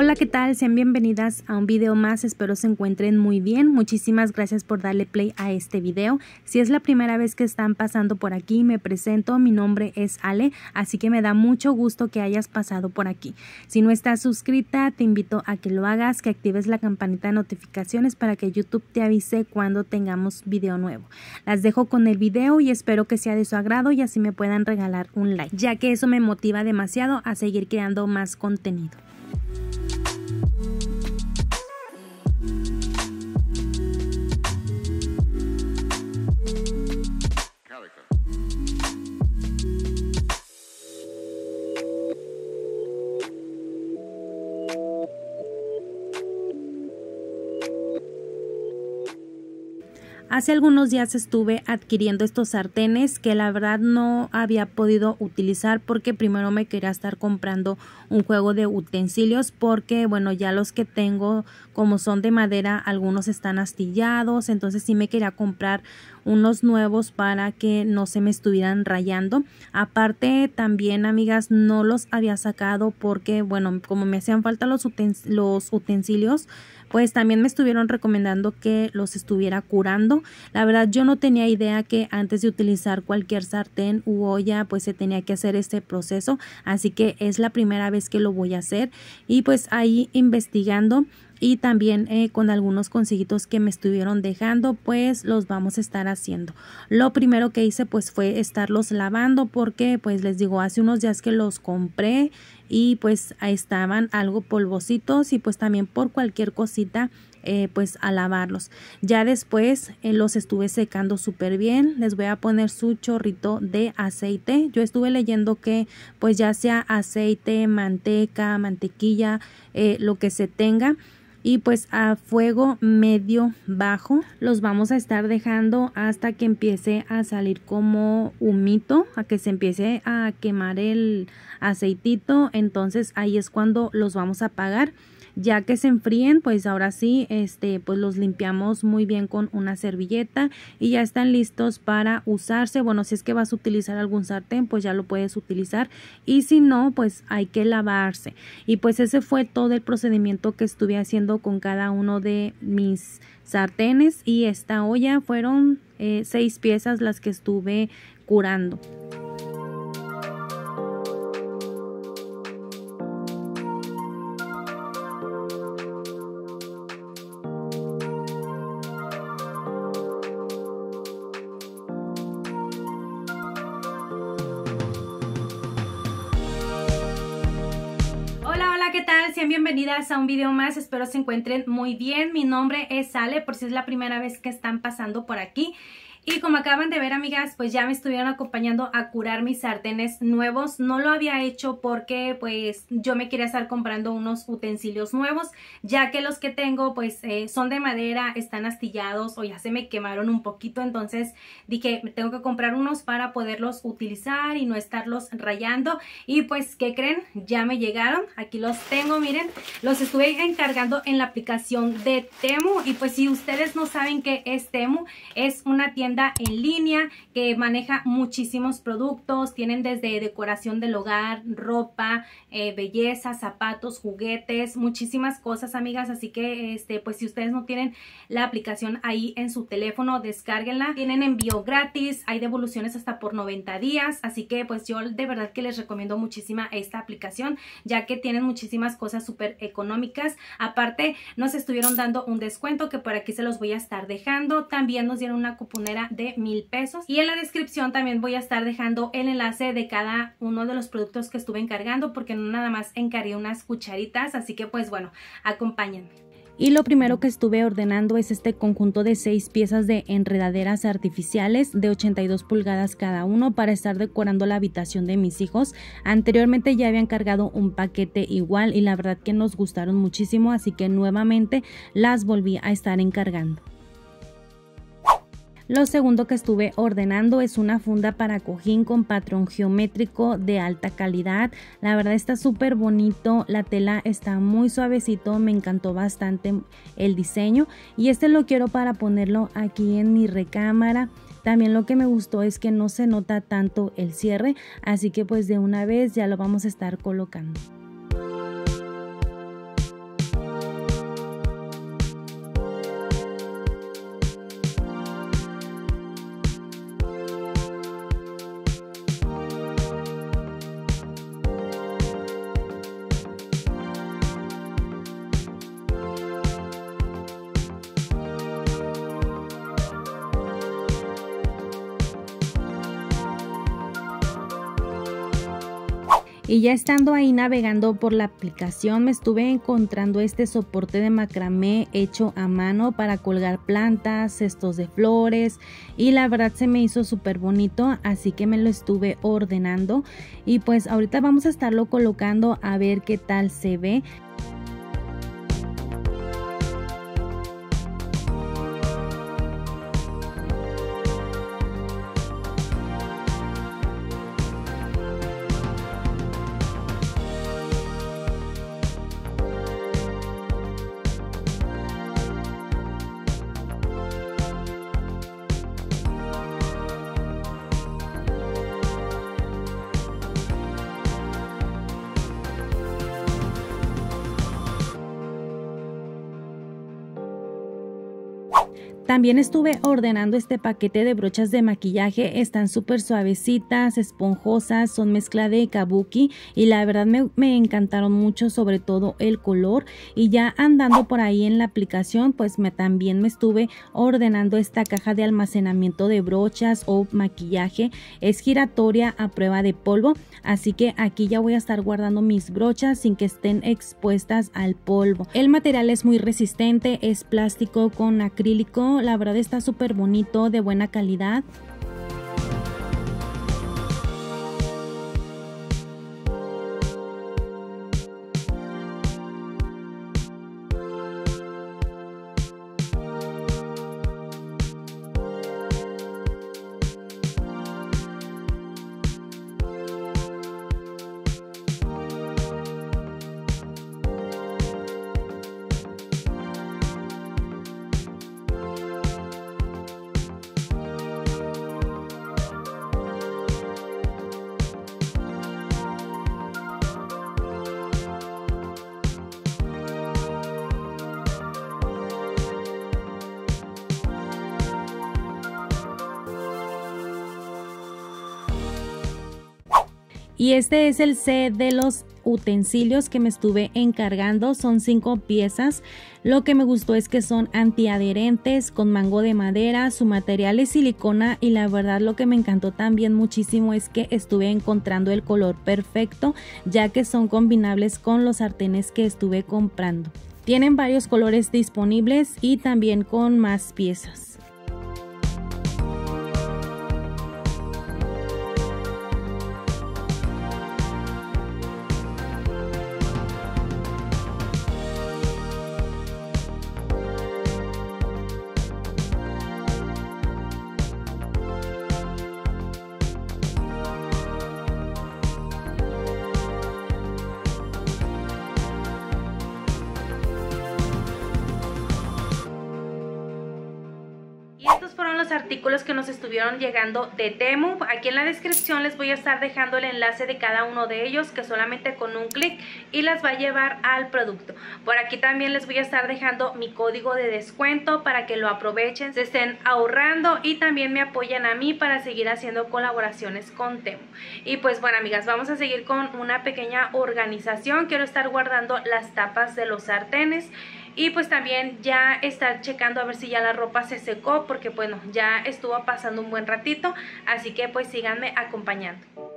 Hola, ¿qué tal? Sean bienvenidas a un video más, espero se encuentren muy bien. Muchísimas gracias por darle play a este video. Si es la primera vez que están pasando por aquí, me presento, mi nombre es Ale, así que me da mucho gusto que hayas pasado por aquí. Si no estás suscrita, te invito a que lo hagas, que actives la campanita de notificaciones para que YouTube te avise cuando tengamos video nuevo. Las dejo con el video y espero que sea de su agrado y así me puedan regalar un like, ya que eso me motiva demasiado a seguir creando más contenido. Hace algunos días estuve adquiriendo estos sartenes que la verdad no había podido utilizar porque primero me quería estar comprando un juego de utensilios porque bueno ya los que tengo como son de madera algunos están astillados entonces sí me quería comprar unos nuevos para que no se me estuvieran rayando. Aparte también amigas no los había sacado porque bueno como me hacían falta los, los utensilios pues también me estuvieron recomendando que los estuviera curando. La verdad yo no tenía idea que antes de utilizar cualquier sartén u olla pues se tenía que hacer este proceso, así que es la primera vez que lo voy a hacer y pues ahí investigando y también eh, con algunos consejitos que me estuvieron dejando pues los vamos a estar haciendo. Lo primero que hice pues fue estarlos lavando porque pues les digo hace unos días que los compré y pues estaban algo polvositos y pues también por cualquier cosita eh, pues a lavarlos. Ya después eh, los estuve secando súper bien. Les voy a poner su chorrito de aceite. Yo estuve leyendo que pues ya sea aceite manteca mantequilla lo que se tenga y pues a fuego medio bajo los vamos a estar dejando hasta que empiece a salir como humito a que se empiece a quemar el aceitito. Entonces ahí es cuando los vamos a apagar ya que se enfríen pues ahora sí este pues los limpiamos muy bien con una servilleta y ya están listos para usarse. Bueno si es que vas a utilizar algún sartén pues ya lo puedes utilizar. Y si no pues hay que lavarse. Y pues ese fue todo el procedimiento que estuve haciendo con cada uno de mis sartenes. Y esta olla fueron eh, seis piezas las que estuve curando ¿qué tal? Sean bienvenidas a un video más, espero se encuentren muy bien. Mi nombre es Ale, por si es la primera vez que están pasando por aquí. Y como acaban de ver, amigas, pues ya me estuvieron acompañando a curar mis sartenes nuevos. No lo había hecho porque pues yo me quería estar comprando unos utensilios nuevos, ya que los que tengo pues eh, son de madera, están astillados o ya se me quemaron un poquito. Entonces dije, tengo que comprar unos para poderlos utilizar y no estarlos rayando. Y pues, ¿qué creen? Ya me llegaron. Aquí los tengo, miren. Los estuve encargando en la aplicación de Temu. Y pues si ustedes no saben qué es Temu, es una tienda en línea que maneja muchísimos productos. Tienen desde decoración del hogar, ropa, eh, belleza, zapatos, juguetes, muchísimas cosas, amigas. Así que, este, pues si ustedes no tienen la aplicación ahí en su teléfono, descárguenla. Tienen envío gratis, hay devoluciones hasta por 90 días. Así que, pues yo de verdad que les recomiendo muchísima esta aplicación, ya que tienen muchísimas cosas súper económicas. Aparte, nos estuvieron dando un descuento que por aquí se los voy a estar dejando. También nos dieron una cuponera de mil pesos y en la descripción también voy a estar dejando el enlace de cada uno de los productos que estuve encargando porque no nada más encargué unas cucharitas así que pues bueno acompáñenme y lo primero que estuve ordenando es este conjunto de seis piezas de enredaderas artificiales de 82 pulgadas cada uno para estar decorando la habitación de mis hijos. Anteriormente ya habían cargado un paquete igual y la verdad que nos gustaron muchísimo así que nuevamente las volví a estar encargando. Lo segundo que estuve ordenando es una funda para cojín con patrón geométrico de alta calidad. La verdad está súper bonito, la tela está muy suavecito, me encantó bastante el diseño y este lo quiero para ponerlo aquí en mi recámara. También lo que me gustó es que no se nota tanto el cierre, así que pues de una vez ya lo vamos a estar colocando. Y ya estando ahí navegando por la aplicación me estuve encontrando este soporte de macramé hecho a mano para colgar plantas, cestos de flores y la verdad se me hizo súper bonito así que me lo estuve ordenando y pues ahorita vamos a estarlo colocando a ver qué tal se ve. También estuve ordenando este paquete de brochas de maquillaje. Están súper suavecitas, esponjosas, son mezcla de kabuki y la verdad me, encantaron mucho, sobre todo el color. Y ya andando por ahí en la aplicación, pues me, también me estuve ordenando esta caja de almacenamiento de brochas o maquillaje. Es giratoria a prueba de polvo, así que aquí ya voy a estar guardando mis brochas sin que estén expuestas al polvo. El material es muy resistente, es plástico con acrílico la verdad está súper bonito, de buena calidad. Y este es el set de los utensilios que me estuve encargando. Son cinco piezas. Lo que me gustó es que son antiadherentes con mango de madera. Su material es silicona y la verdad lo que me encantó también muchísimo es que estuve encontrando el color perfecto ya que son combinables con los sartenes que estuve comprando. Tienen varios colores disponibles y también con más piezas. Los artículos que nos estuvieron llegando de Temu. Aquí en la descripción les voy a estar dejando el enlace de cada uno de ellos que solamente con un clic y las va a llevar al producto. Por aquí también les voy a estar dejando mi código de descuento para que lo aprovechen, se estén ahorrando y también me apoyen a mí para seguir haciendo colaboraciones con Temu. Y pues bueno amigas, vamos a seguir con una pequeña organización. Quiero estar guardando las tapas de los sartenes y pues también ya estar checando a ver si ya la ropa se secó porque bueno, ya estuvo pasando un buen ratito, así que pues síganme acompañando.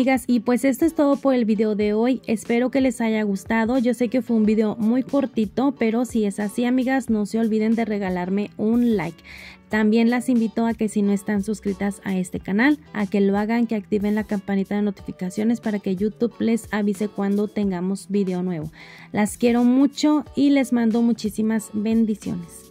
Amigas, y pues esto es todo por el video de hoy. Espero que les haya gustado. Yo sé que fue un video muy cortito, pero si es así, amigas, no se olviden de regalarme un like. También las invito a que si no están suscritas a este canal, a que lo hagan, que activen la campanita de notificaciones para que YouTube les avise cuando tengamos video nuevo. Las quiero mucho y les mando muchísimas bendiciones.